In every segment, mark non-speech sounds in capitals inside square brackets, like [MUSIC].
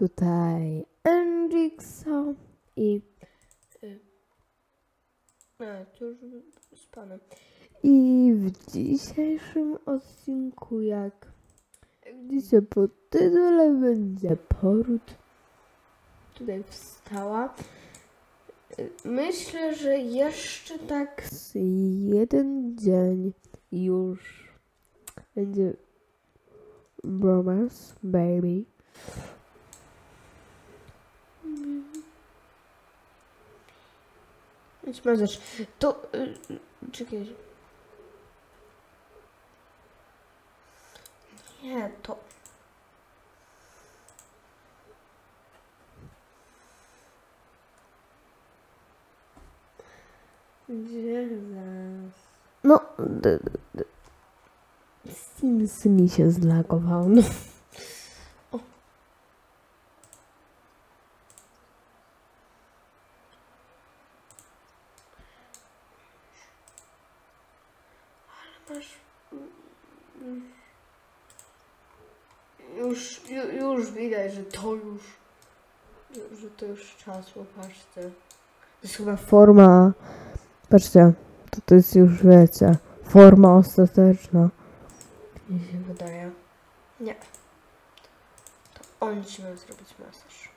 tutaj Andrixa i y, a, to już z panem. I w dzisiejszym odcinku, jak widzicie po tytule, będzie poród. Tutaj wstała. Y, Myślę, że jeszcze tak z jeden dzień już będzie bromance, baby. Więc możesz. To. Y, y, czekaj. Nie, to. Gdzie zaraz? No. D, d. Sims mi się zlagował. No. O. Ale masz. Już, ju- już widać, że to już. Że to już czas, patrzcie. To jest chyba forma. Patrzcie, to, to jest już wiecie. Forma ostateczna. Mi się wydaje. Nie. To on ci ma zrobić masaż.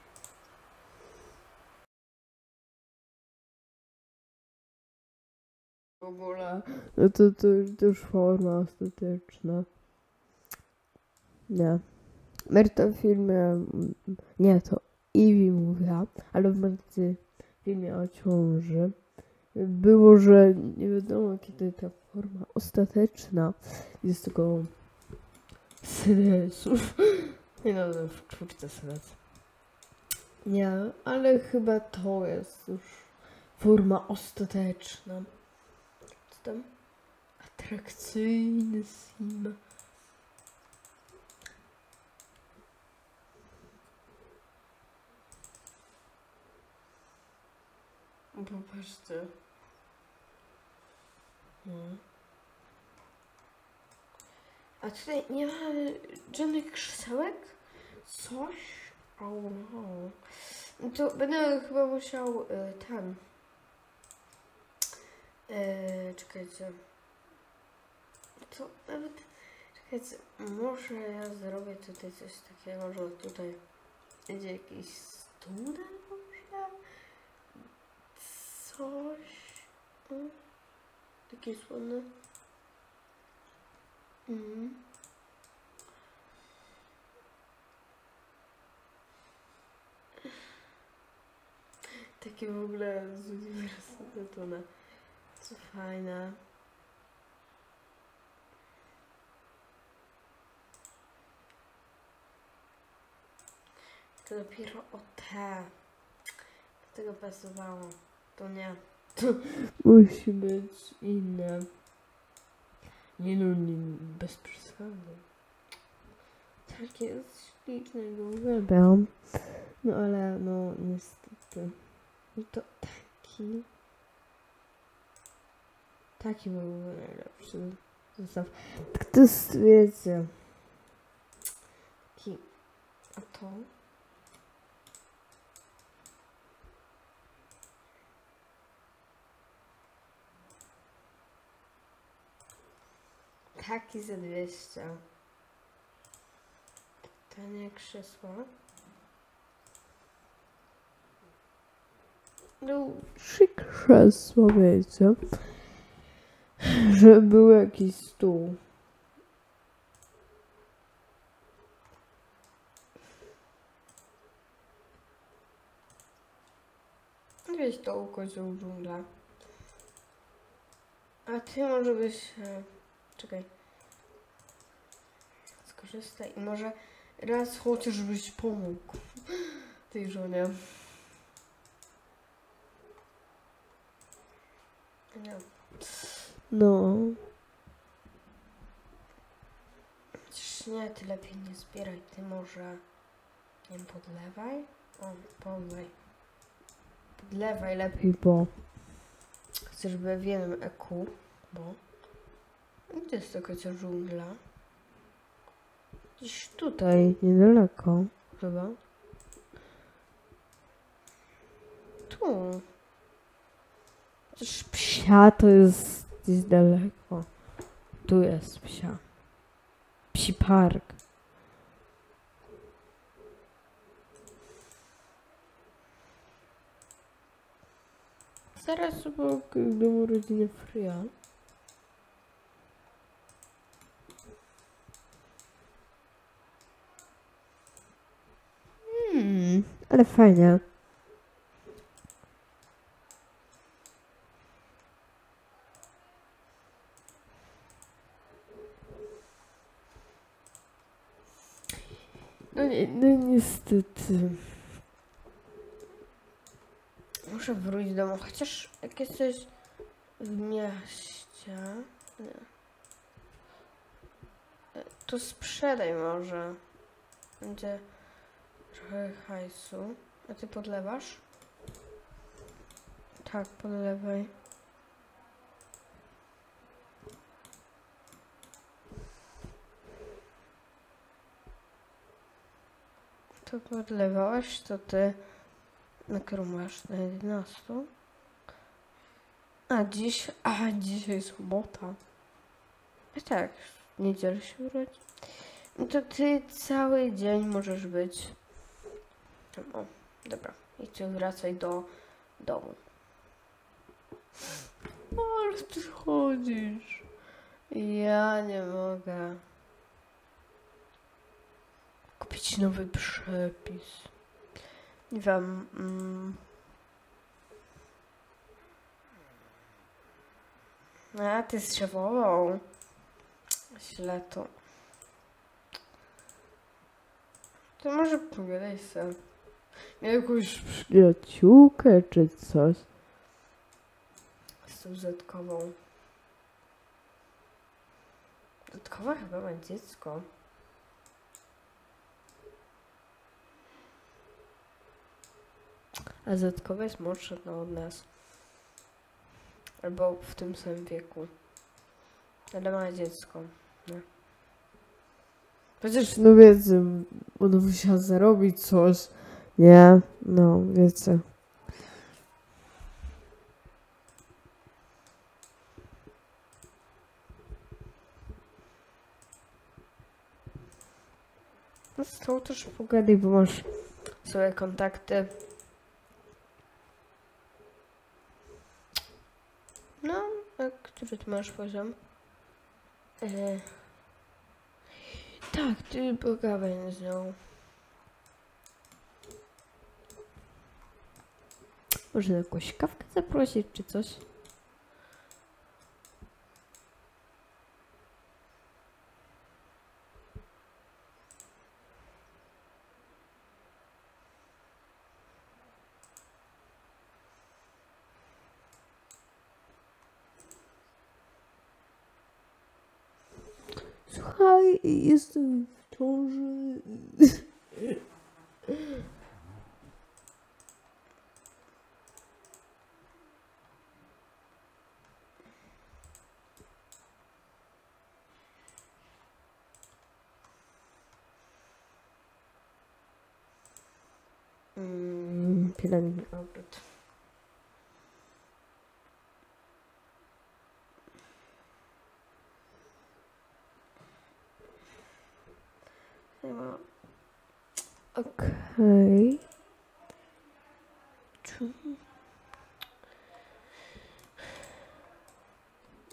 W ogóle. No to, to, to już forma ostateczna. Nie. Merta w filmie. Nie, to Iwi mówiła, ale w Merty w filmie o ciąży było, że nie wiadomo kiedy ta forma ostateczna jest tylko senesów. Nie no, w czwórce senes. Nie, ale chyba to jest już forma ostateczna. Co tam? Atrakcyjny sim. Popatrzcie. Hmm. A tutaj nie ma żadnych krzesełek? Coś? O no. No To będę chyba musiał y, ten. Y, czekajcie. To nawet. Czekajcie. Może ja zrobię tutaj coś takiego, że tutaj będzie jakiś student? Coś. Mm. Takie słone. Mhm. Takie w ogóle z uniwersytetu na co fajne. To dopiero o te. Do tego pasowało. To nie. To [LAUGHS] musi być inne. Nie no, nie, bez przesady. Takie jest śliczne, go uwielbiam. No ale no niestety. No to taki. Taki byłby najlepszy zestaw. Tak to jest, wiecie. Taki. A to? Taki za 200. Tanie krzesło. No, trzy krzesła, wiecie. Żeby był jakiś stół. Weź to u kozioł dżungla. A ty może byś... Czekaj. Skorzystaj i może raz chociaż byś pomógł tej żonie. Nie. No. Chociaż nie, ty lepiej nie zbieraj. Ty może... Nie wiem, podlewaj? O, podlej. Podlewaj lepiej, bo... Chcesz, żeby wiem EQ, bo... Gdzie jest taka ta dżungla? Gdzieś tutaj, niedaleko, chyba. tu. Przecież psia to jest gdzieś daleko. Tu jest psia. Psi park. Zaraz obok domu rodziny Fria. Hmm, ale fajnie. No, ni- no niestety. Muszę wrócić do domu, chociaż jak jesteś w mieście, nie. To sprzedaj może. Będzie trochę hajsu. A ty podlewasz? Tak, podlewaj. To podlewałeś, to ty na którą masz? Na 11? A dziś, a dzisiaj sobota. A tak, w niedzielę się urodzi. No to ty cały dzień możesz być. O, dobra. I ty wracaj do domu. No, ale ty chodzisz. Ja nie mogę. Kupić nowy przepis. Nie wiem. Mm. A, ty z szefową. Źle to. To może pogadaj sobie. Jakąś przyjaciółkę czy coś. Z tą Zetkową. Zetkowa chyba ma dziecko. A Zetkowa jest młodsza no, od nas. Albo w tym samym wieku. Ale ma dziecko. No. Chociaż, no wiecie, ona musiała zarobić coś. Nie, no, wiecie. No z tą też pogadaj, bo masz swoje kontakty. No, a który ty masz poziom? E... Tak, ty pogadaj z nią. Może jakąś kawkę zaprosić, czy coś? Słuchaj, jestem w ciąży. Mm, Pielęgnie obrót. Czemu?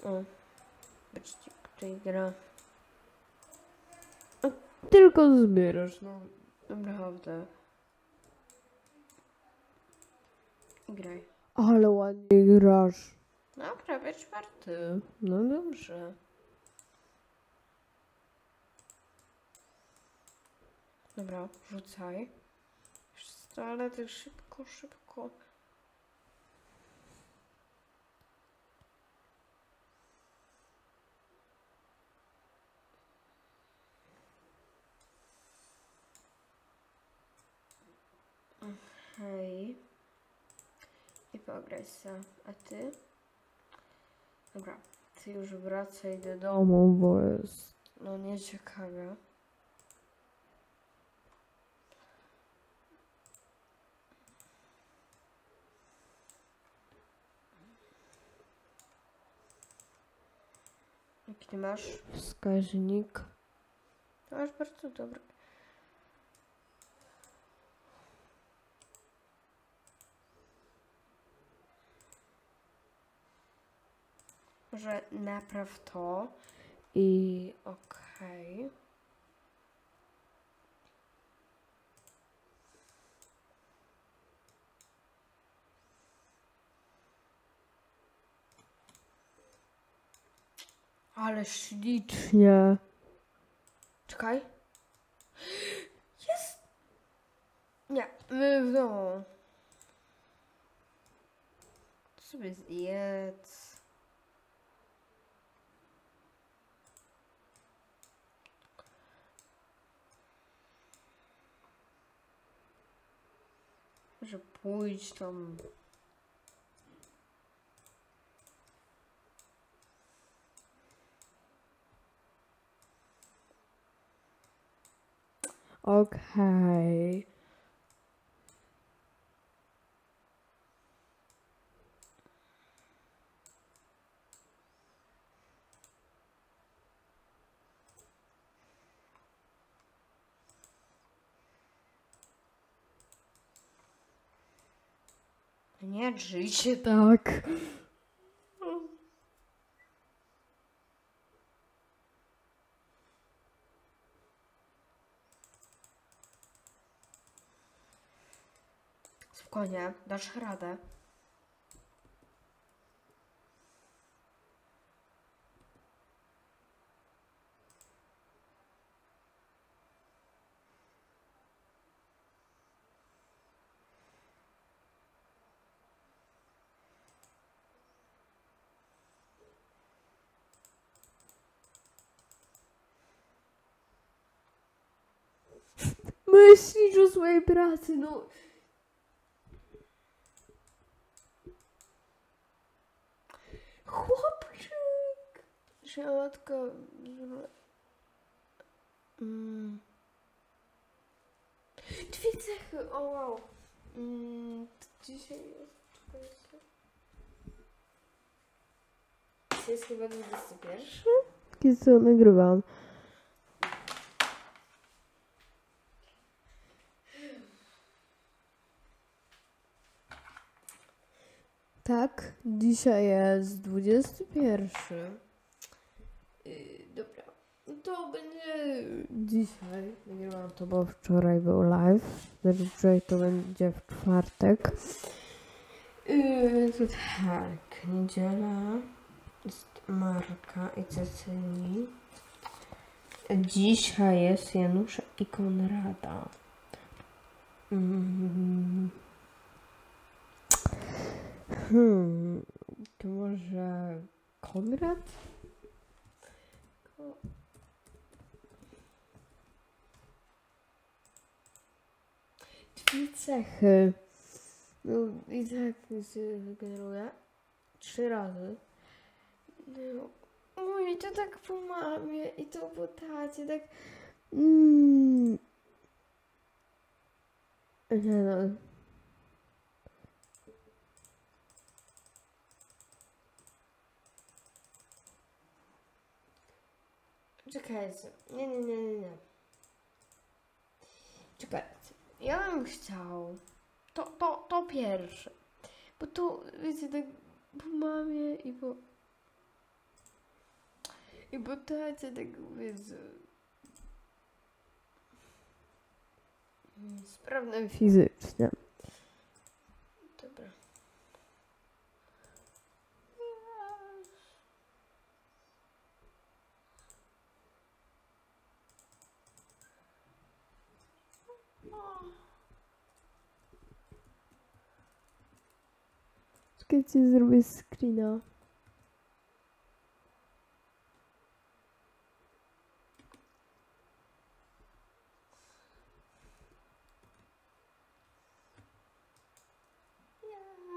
O, patrzcie, tutaj gra. A tylko zbierasz, no naprawdę. Graj. Ale ładnie grasz. No, prawie czwarty. No dobrze. Dobra, rzucaj. Co, Ale tak szybko, szybko. Hej. I прогресса. А ти? Dobra, ty już wracaj do domu, bo jest no nieciekawie. Jaki masz wskaźnik? Masz bardzo dobry. Może napraw to i okej. Ale ślicznie. Nie. Czekaj. Jest! Nie, domu. Sobie zjedz. Może pójdź tam. Okej. Nie drzyj się. Tak. Spokojnie, dasz radę. Myślisz o swojej pracy, no. Chłopczyk! Szalotko. Mm. Dwie cechy, o wow. Mm, to dzisiaj jest. Dzisiaj jest chyba 21. Kiedy co nagrywam. Tak, dzisiaj jest 21. Yy, dobra. No To będzie. Dzisiaj nagrywam to, bo wczoraj był live. Znaczy wczoraj to będzie w czwartek. Yy, to tak, niedziela jest Marka i Cecylii. Dzisiaj jest Janusza i Konrada. Mm. Hmm, to może Konrad? Dwie cechy. No i tak się wygeneruje. Trzy razy. No. Oj, to tak po mamie i to po tacie, tak. Mm. Nie no. Czekajcie. Nie, nie, nie, nie, nie. Czekajcie. Ja bym chciał. To, to, to pierwsze. Bo to, wiecie, tak po mamie i po. I po tacie, tak wiecie. Sprawne Fizycznie. Dobra. Czekajcie, zrobię screena.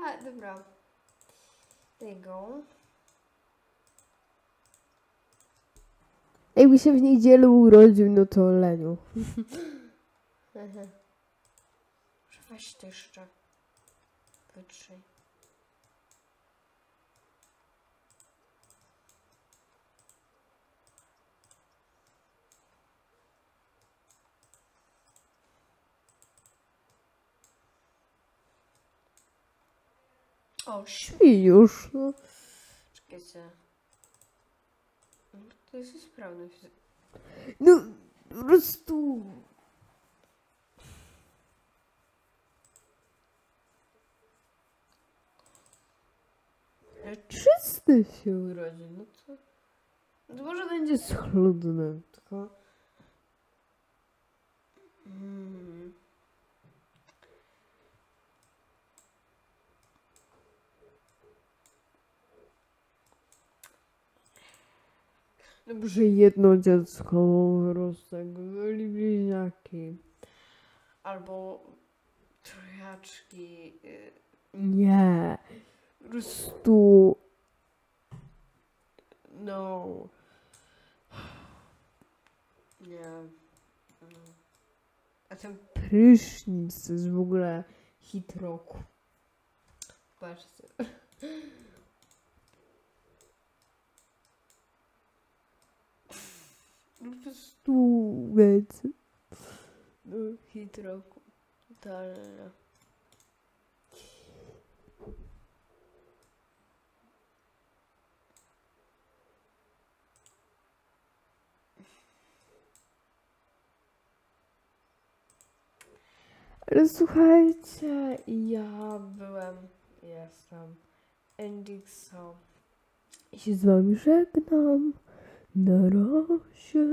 A, dobra. Tego. Jakby się w niedzielę urodził, no to Leniu. [LAUGHS] Muszę weź to jeszcze. Wytrzyj. O, Śpi już. No. Czekajcie. No, To jest sprawny no po prostu. Ale Czysty się urodził, no to... To może będzie schludny. Tylko... Mm. Dobrze, jedno dziecko roztegli bliźniaki. Albo trojaczki. y, Nie. Po prostu. No. Nie. Mm. A ten Prysznic to jest w ogóle hit roku. patrzcie. Po prostu Tu więc. no, hit roku. Totalnie. Ale słuchajcie, Ja byłem, jestem Endixo. ja się z wami żegnam. Na razie.